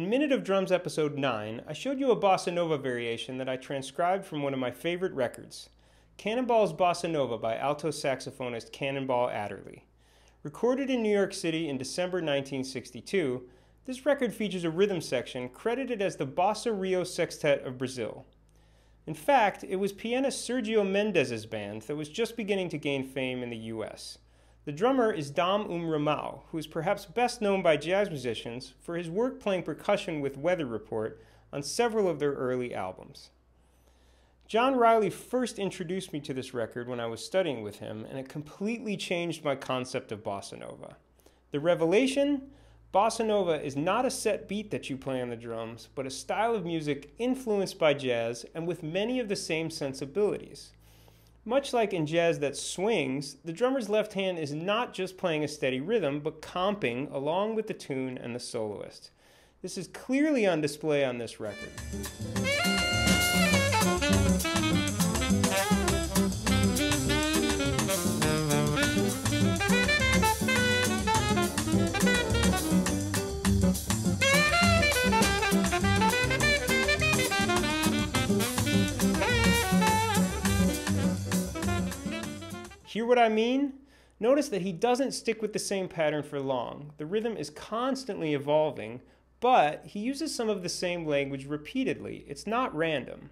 In Minute of Drums episode 9, I showed you a bossa nova variation that I transcribed from one of my favorite records, Cannonball's Bossa Nova by alto saxophonist Cannonball Adderley. Recorded in New York City in December 1962, this record features a rhythm section credited as the Bossa Rio Sextet of Brazil. In fact, it was pianist Sergio Mendes's band that was just beginning to gain fame in the US. The drummer is Dom Um Romão, who is perhaps best known by jazz musicians for his work playing percussion with Weather Report on several of their early albums. John Riley first introduced me to this record when I was studying with him, and it completely changed my concept of bossa nova. The revelation bossa nova is not a set beat that you play on the drums, but a style of music influenced by jazz and with many of the same sensibilities. Much like in jazz that swings, the drummer's left hand is not just playing a steady rhythm, but comping along with the tune and the soloist. This is clearly on display on this record. Hear what I mean? Notice that he doesn't stick with the same pattern for long. The rhythm is constantly evolving, but he uses some of the same language repeatedly. It's not random.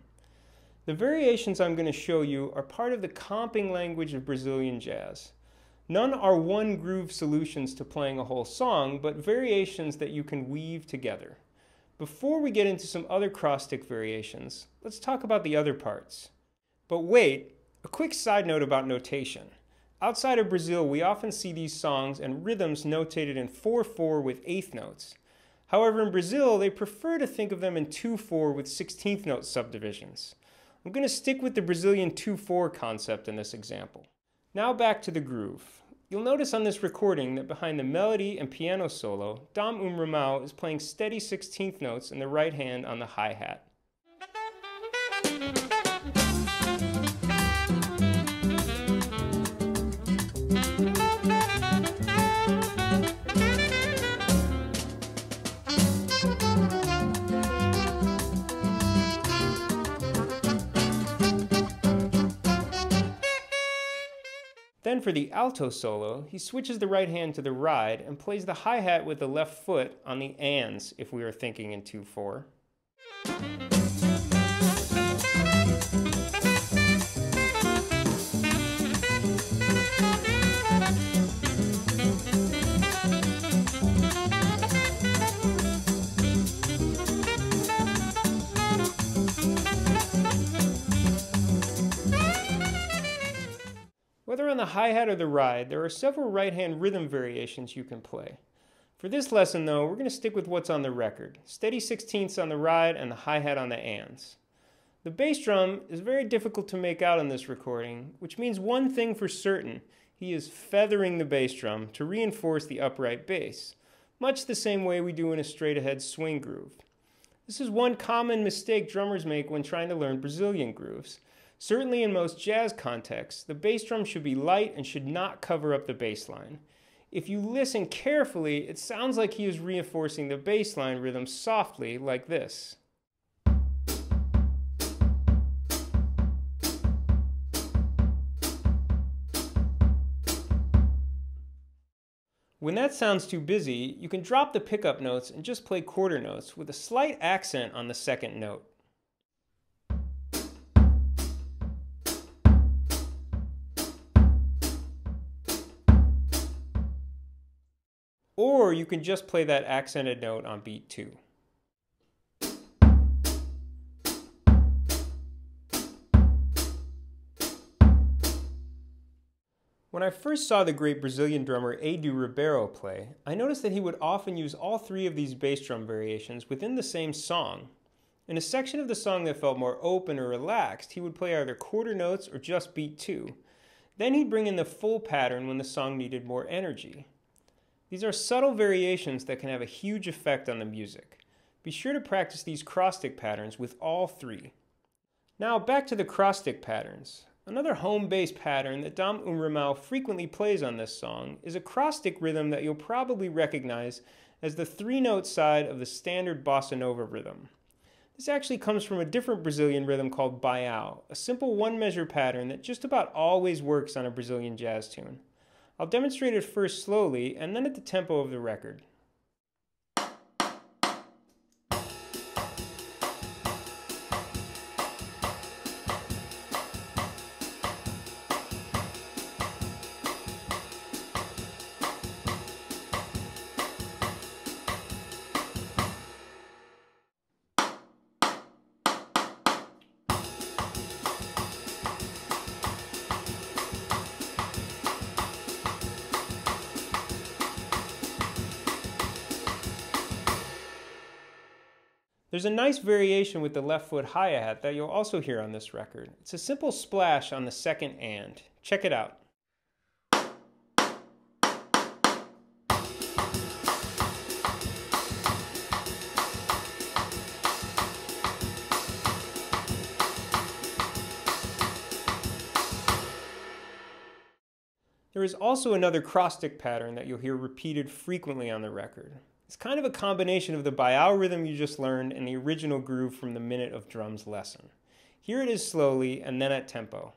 The variations I'm going to show you are part of the comping language of Brazilian jazz. None are one groove solutions to playing a whole song, but variations that you can weave together. Before we get into some other cross stick variations, let's talk about the other parts. But wait, a quick side note about notation. Outside of Brazil, we often see these songs and rhythms notated in 4-4 with eighth notes. However, in Brazil, they prefer to think of them in 2-4 with 16th note subdivisions. I'm going to stick with the Brazilian 2-4 concept in this example. Now back to the groove. You'll notice on this recording that behind the melody and piano solo, Dom Um Romão is playing steady 16th notes in the right hand on the hi-hat. Then for the alto solo, he switches the right hand to the ride and plays the hi-hat with the left foot on the ands if we are thinking in 2-4. The hi-hat or the ride, there are several right-hand rhythm variations you can play. For this lesson though, we're going to stick with what's on the record. Steady sixteenths on the ride and the hi-hat on the ands. The bass drum is very difficult to make out on this recording, which means one thing for certain, he is feathering the bass drum to reinforce the upright bass, much the same way we do in a straight ahead swing groove. This is one common mistake drummers make when trying to learn Brazilian grooves. Certainly in most jazz contexts, the bass drum should be light and should not cover up the bass line. If you listen carefully, it sounds like he is reinforcing the bass line rhythm softly like this. When that sounds too busy, you can drop the pickup notes and just play quarter notes with a slight accent on the second note. Or you can just play that accented note on beat 2. When I first saw the great Brazilian drummer Edu Ribeiro play, I noticed that he would often use all three of these bass drum variations within the same song. In a section of the song that felt more open or relaxed, he would play either quarter notes or just beat 2. Then he'd bring in the full pattern when the song needed more energy. These are subtle variations that can have a huge effect on the music. Be sure to practice these cross-stick patterns with all three. Now back to the cross-stick patterns. Another home base pattern that Dom Um Romão frequently plays on this song is a cross-stick rhythm that you'll probably recognize as the three note side of the standard bossa nova rhythm. This actually comes from a different Brazilian rhythm called baião, a simple one measure pattern that just about always works on a Brazilian jazz tune. I'll demonstrate it first slowly and then at the tempo of the record. There's a nice variation with the left foot hi-hat that you'll also hear on this record. It's a simple splash on the second and. Check it out. There is also another cross-stick pattern that you'll hear repeated frequently on the record. It's kind of a combination of the baião rhythm you just learned and the original groove from the Minute of Drums lesson. Here it is slowly and then at tempo.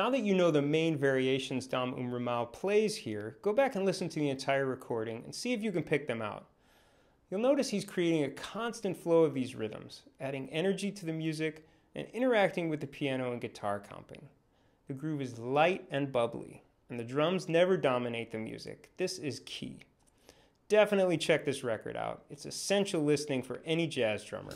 Now that you know the main variations Dom Umramau plays here, go back and listen to the entire recording and see if you can pick them out. You'll notice he's creating a constant flow of these rhythms, adding energy to the music and interacting with the piano and guitar comping. The groove is light and bubbly, and the drums never dominate the music. This is key. Definitely check this record out. It's essential listening for any jazz drummer.